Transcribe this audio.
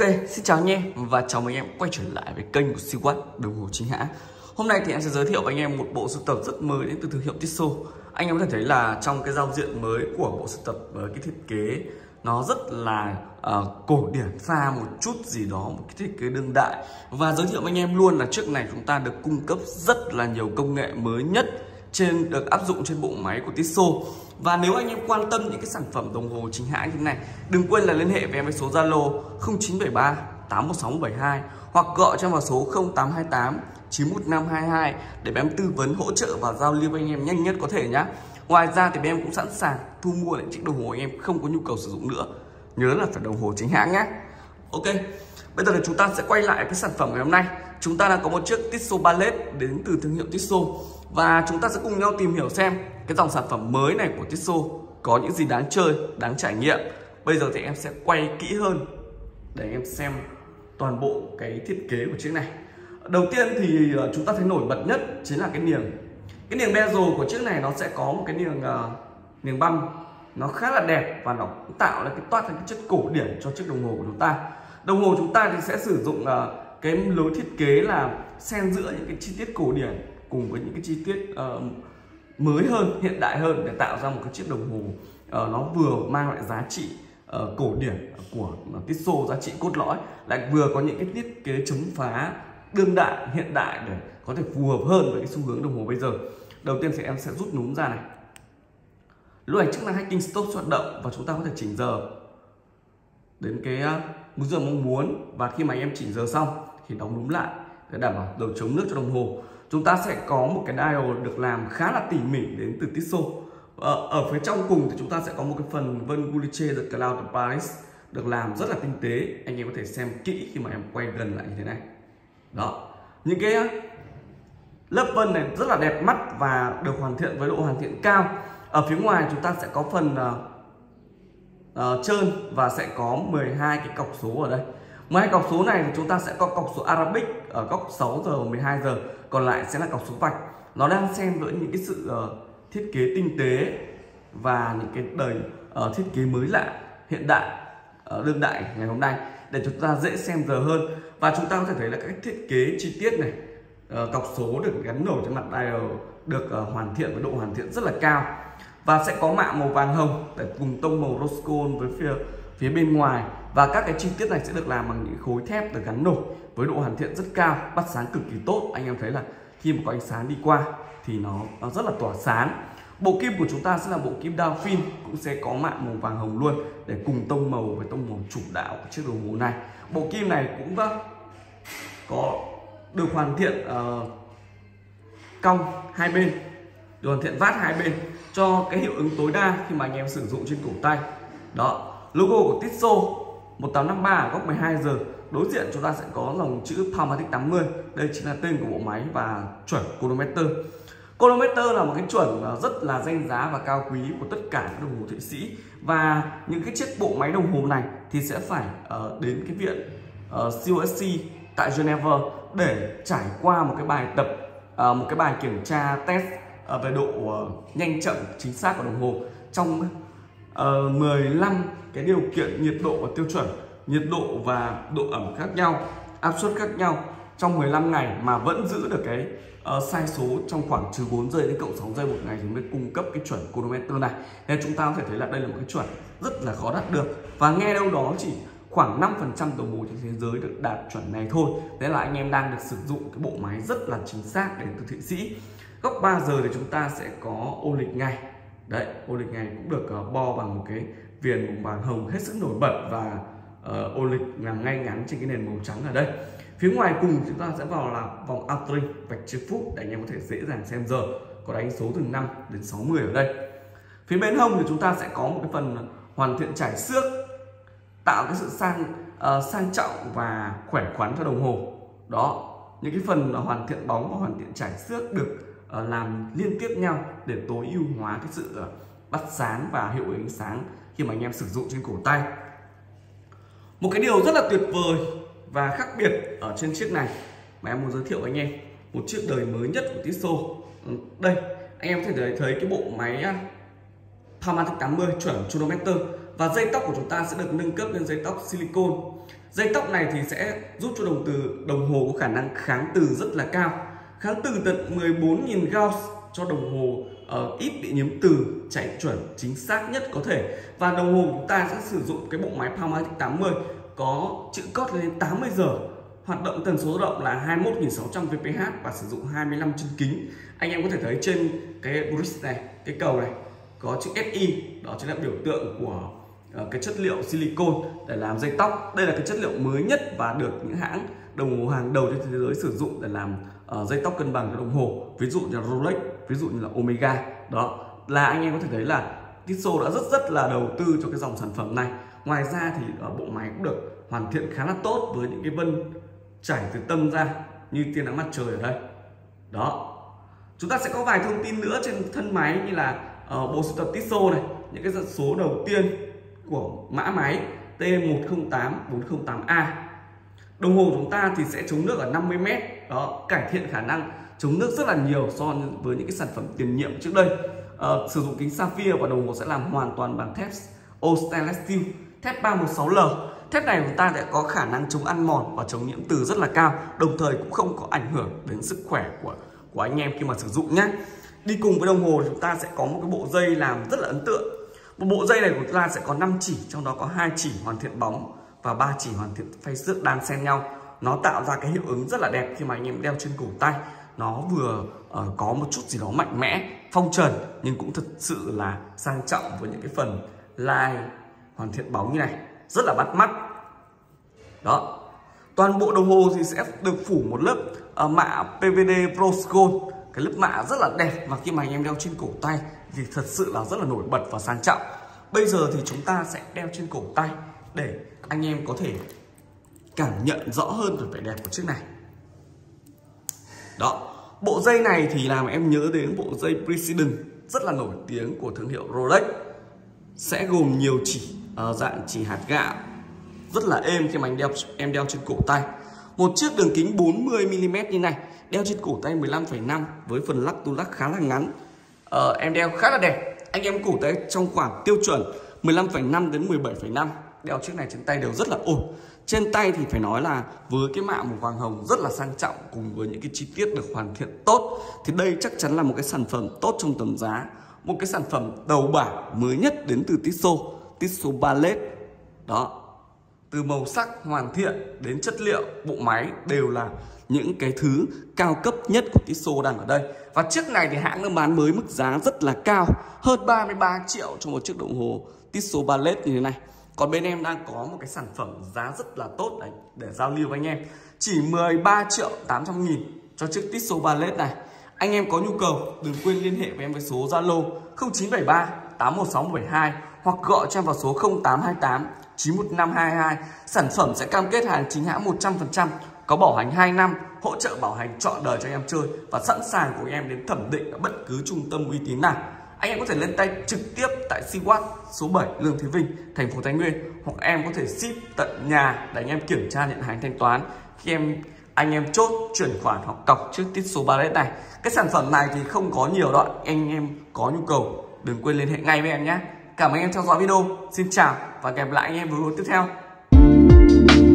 Ok, xin chào anh em và chào mừng anh em quay trở lại với kênh của Siêu Watt đồng hồ chính hãng. Hôm nay thì em sẽ giới thiệu với anh em một bộ sưu tập rất mới đến từ thương hiệu Tissot. Anh em có thể thấy là trong cái giao diện mới của bộ sưu tập với cái thiết kế nó rất là uh, cổ điển pha một chút gì đó một cái thiết kế đương đại và giới thiệu với anh em luôn là trước này chúng ta được cung cấp rất là nhiều công nghệ mới nhất trên được áp dụng trên bộ máy của Tissot và nếu anh em quan tâm những cái sản phẩm đồng hồ chính hãng như thế này, đừng quên là liên hệ với em với số Zalo 0973 816172 hoặc gọi cho vào số 0828 91522 để em tư vấn, hỗ trợ và giao lưu với anh em nhanh nhất có thể nhé Ngoài ra thì em cũng sẵn sàng thu mua những chiếc đồng hồ anh em không có nhu cầu sử dụng nữa. Nhớ là phải đồng hồ chính hãng nhé Ok, bây giờ thì chúng ta sẽ quay lại cái sản phẩm ngày hôm nay chúng ta đang có một chiếc Tissot Ballet đến từ thương hiệu Tissot và chúng ta sẽ cùng nhau tìm hiểu xem cái dòng sản phẩm mới này của Tissot có những gì đáng chơi, đáng trải nghiệm. Bây giờ thì em sẽ quay kỹ hơn để em xem toàn bộ cái thiết kế của chiếc này. Đầu tiên thì ờ, chúng ta thấy nổi bật nhất chính là cái niềng. Cái niềng bezel của chiếc này nó sẽ có một cái niềng uh, niềng băm nó khá là đẹp và nó tạo ra cái toát ra cái chất cổ điển cho chiếc đồng hồ của chúng ta. Đồng hồ chúng ta thì sẽ sử dụng uh, cái lối thiết kế là xen giữa những cái chi tiết cổ điển cùng với những cái chi tiết uh, mới hơn hiện đại hơn để tạo ra một cái chiếc đồng hồ uh, nó vừa mang lại giá trị uh, cổ điển của uh, Tissot giá trị cốt lõi lại vừa có những cái thiết kế chống phá đương đại hiện đại để có thể phù hợp hơn với cái xu hướng đồng hồ bây giờ. Đầu tiên thì em sẽ rút núm ra này. Lúc này chức năng hacking stop hoạt động và chúng ta có thể chỉnh giờ đến cái mức giờ mong muốn và khi mà em chỉnh giờ xong thì đóng núm lại để đảm bảo đầu chống nước cho đồng hồ. Chúng ta sẽ có một cái dial được làm khá là tỉ mỉ đến từ Tissot. Ở, ở phía trong cùng thì chúng ta sẽ có một cái phần vân Guliche the Cloud of Paris được làm rất là tinh tế. Anh em có thể xem kỹ khi mà em quay gần lại như thế này. Đó. Những cái uh, lớp vân này rất là đẹp mắt và được hoàn thiện với độ hoàn thiện cao. Ở phía ngoài chúng ta sẽ có phần uh, uh, trơn và sẽ có 12 cái cọc số ở đây. 12 cọc số này thì chúng ta sẽ có cọc số Arabic ở góc 6 giờ và 12 giờ còn lại sẽ là cọc số vạch. Nó đang xen với những cái sự uh, thiết kế tinh tế và những cái đời uh, thiết kế mới lạ hiện đại uh, đương đại ngày hôm nay để chúng ta dễ xem giờ hơn. Và chúng ta có thể thấy là các thiết kế chi tiết này uh, cọc số được gắn nổi trên mặt dial được uh, hoàn thiện với độ hoàn thiện rất là cao. Và sẽ có mạ màu vàng hồng để cùng tông màu rose gold với phía phía bên ngoài và các cái chi tiết này sẽ được làm bằng những khối thép được gắn nổi với độ hoàn thiện rất cao bắt sáng cực kỳ tốt. Anh em thấy là khi mà có ánh sáng đi qua thì nó, nó rất là tỏa sáng. Bộ kim của chúng ta sẽ là bộ kim Delphine cũng sẽ có mạ màu vàng hồng luôn để cùng tông màu với tông màu chủ đạo của chiếc đồng hồ này. Bộ kim này cũng vâng, có được hoàn thiện uh, cong hai bên được hoàn thiện vát hai bên cho cái hiệu ứng tối đa khi mà anh em sử dụng trên cổ tay. Đó logo của Tissot 1853 ở góc 12 giờ. Đối diện chúng ta sẽ có dòng chữ Palmatic 80 đây chính là tên của bộ máy và chuẩn chronometer chronometer là một cái chuẩn rất là danh giá và cao quý của tất cả các đồng hồ thụy sĩ. Và những cái chiếc bộ máy đồng hồ này thì sẽ phải uh, đến cái viện ờ, uh, COSC tại Geneva để trải qua một cái bài tập uh, một cái bài kiểm tra test uh, về độ uh, nhanh chậm chính xác của đồng hồ. Trong Ờ, uh, 15 cái điều kiện nhiệt độ và tiêu chuẩn nhiệt độ và độ ẩm khác nhau áp suất khác nhau trong 15 ngày mà vẫn giữ được cái uh, sai số trong khoảng trừ 4 giây đến cộng 6 giây một ngày thì mới cung cấp cái chuẩn chronometer này. Nên chúng ta có thể thấy là đây là một cái chuẩn rất là khó đạt được. Và nghe đâu đó chỉ khoảng 5% đồng hồ trên thế giới được đạt chuẩn này thôi. Đấy là anh em đang được sử dụng cái bộ máy rất là chính xác đến từ Thụy Sĩ. Góc 3 giờ thì chúng ta sẽ có ô lịch ngày Đấy, ô lịch này cũng được uh, bo bằng một cái viền màu vàng hồng hết sức nổi bật và uh, ô lịch nằm ngay ngắn trên cái nền màu trắng ở đây. Phía ngoài cùng chúng ta sẽ vào là vòng outring vạch chữ phút để anh em có thể dễ dàng xem giờ có đánh số từ 5 đến 60 ở đây. Phía bên hông thì chúng ta sẽ có một cái phần hoàn thiện trải xước tạo cái sự sang uh, sang trọng và khỏe khoắn cho đồng hồ. Đó những cái phần hoàn thiện bóng và hoàn thiện trải xước được Ờ, làm liên tiếp nhau để tối ưu hóa cái sự ờ, bắt sáng và hiệu ứng sáng khi mà anh em sử dụng trên cổ tay. Một cái điều rất là tuyệt vời và khác biệt ở trên chiếc này mà em muốn giới thiệu với anh em, một chiếc đời mới nhất của Tissot. Ừ, đây, anh em có thể thấy cái bộ máy à, Palmatic 80 chuẩn chronometer và dây tóc của chúng ta sẽ được nâng cấp lên dây tóc silicon dây tóc này thì sẽ giúp cho đồng từ, đồng hồ có khả năng kháng từ rất là cao kháng từ tận 14.000 Gauss cho đồng hồ uh, ít bị nhiễm từ chạy chuẩn chính xác nhất có thể. Và đồng hồ chúng ta sẽ sử dụng cái bộ máy Powermatic 80 có chữ cót lên 80 giờ. Hoạt động tần số động là 21.600 VPH và sử dụng 25 chân kính. Anh em có thể thấy trên cái bridge này cái cầu này có chữ SI đó chính là biểu tượng của Ờ, cái chất liệu silicon để làm dây tóc. Đây là cái chất liệu mới nhất và được những hãng đồng hồ hàng đầu trên thế giới sử dụng để làm uh, dây tóc cân bằng cho đồng hồ. Ví dụ như là Rolex ví dụ như là Omega. Đó là anh em có thể thấy là Tissot đã rất rất là đầu tư cho cái dòng sản phẩm này. Ngoài ra thì ở bộ máy cũng được hoàn thiện khá là tốt với những cái vân chảy từ tâm ra như tia nắng mặt trời ở đây. Đó. Chúng ta sẽ có vài thông tin nữa trên thân máy như là uh, bộ sưu tập Tissot này những cái số đầu tiên của mã máy T108408A đồng hồ chúng ta thì sẽ chống nước ở 50 m đó cải thiện khả năng chống nước rất là nhiều so với những cái sản phẩm tiền nhiệm trước đây. À, sử dụng kính sapphire và đồng hồ sẽ làm hoàn toàn bằng thép all stainless steel thép 316L thép này chúng ta sẽ có khả năng chống ăn mòn và chống nhiễm từ rất là cao đồng thời cũng không có ảnh hưởng đến sức khỏe của của anh em khi mà sử dụng nhé đi cùng với đồng hồ chúng ta sẽ có một cái bộ dây làm rất là ấn tượng một bộ dây này của chúng ta sẽ có 5 chỉ trong đó có hai chỉ hoàn thiện bóng và ba chỉ hoàn thiện phay xước đan xen nhau. Nó tạo ra cái hiệu ứng rất là đẹp khi mà anh em đeo trên cổ tay. Nó vừa uh, có một chút gì đó mạnh mẽ phong trần nhưng cũng thật sự là sang trọng với những cái phần lai hoàn thiện bóng như này. Rất là bắt mắt. Đó. Toàn bộ đồng hồ thì sẽ được phủ một lớp ờ, uh, mạ PVD Pro Gold cái lớp mạ rất là đẹp và khi mà anh em đeo trên cổ tay thì thật sự là rất là nổi bật và sang trọng. Bây giờ thì chúng ta sẽ đeo trên cổ tay để anh em có thể cảm nhận rõ hơn về vẻ đẹp của chiếc này. Đó bộ dây này thì làm em nhớ đến bộ dây President rất là nổi tiếng của thương hiệu Rolex. Sẽ gồm nhiều chỉ uh, dạng chỉ hạt gạo. Rất là êm khi mà anh đeo em đeo trên cổ tay một chiếc đường kính 40 mm như này đeo trên cổ tay 15,5 với phần lắc tu lắc khá là ngắn. Ờ, em đeo khá là đẹp. Anh em cổ tay trong khoảng tiêu chuẩn 15,5 đến 17,5 đeo chiếc này trên tay đều rất là ổn. Trên tay thì phải nói là với cái mạ màu vàng hồng rất là sang trọng cùng với những cái chi tiết được hoàn thiện tốt thì đây chắc chắn là một cái sản phẩm tốt trong tầm giá. Một cái sản phẩm đầu bảng mới nhất đến từ Tissot Tissot Ballet. Đó từ màu sắc hoàn thiện đến chất liệu, bộ máy đều là những cái thứ cao cấp nhất của Tissot đang ở đây. Và chiếc này thì hãng bán mới mức giá rất là cao, hơn 33 triệu cho một chiếc đồng hồ Tissot Ballet như thế này. Còn bên em đang có một cái sản phẩm giá rất là tốt đấy, để giao lưu với anh em. Chỉ 13 triệu 800 nghìn cho chiếc Tissot Ballet này. Anh em có nhu cầu, đừng quên liên hệ với em với số Zalo 0973 816172 hoặc gọi cho em vào số 0828 91522 sản phẩm sẽ cam kết hàng chính hãng 100% có bảo hành 2 năm hỗ trợ bảo hành trọn đời cho anh em chơi và sẵn sàng của anh em đến thẩm định ở bất cứ trung tâm uy tín nào. Anh em có thể lên tay trực tiếp tại Siwat số 7 Lương Thế Vinh, thành phố Thái Nguyên hoặc em có thể ship tận nhà để anh em kiểm tra nhận hàng thanh toán. Khi em anh em chốt chuyển khoản hoặc cọc trước tiết số 3 này. Cái sản phẩm này thì không có nhiều đoạn anh em có nhu cầu đừng quên liên hệ ngay với em nhé. Cảm ơn em theo dõi video. Xin chào và gặp lại anh em vào video tiếp theo.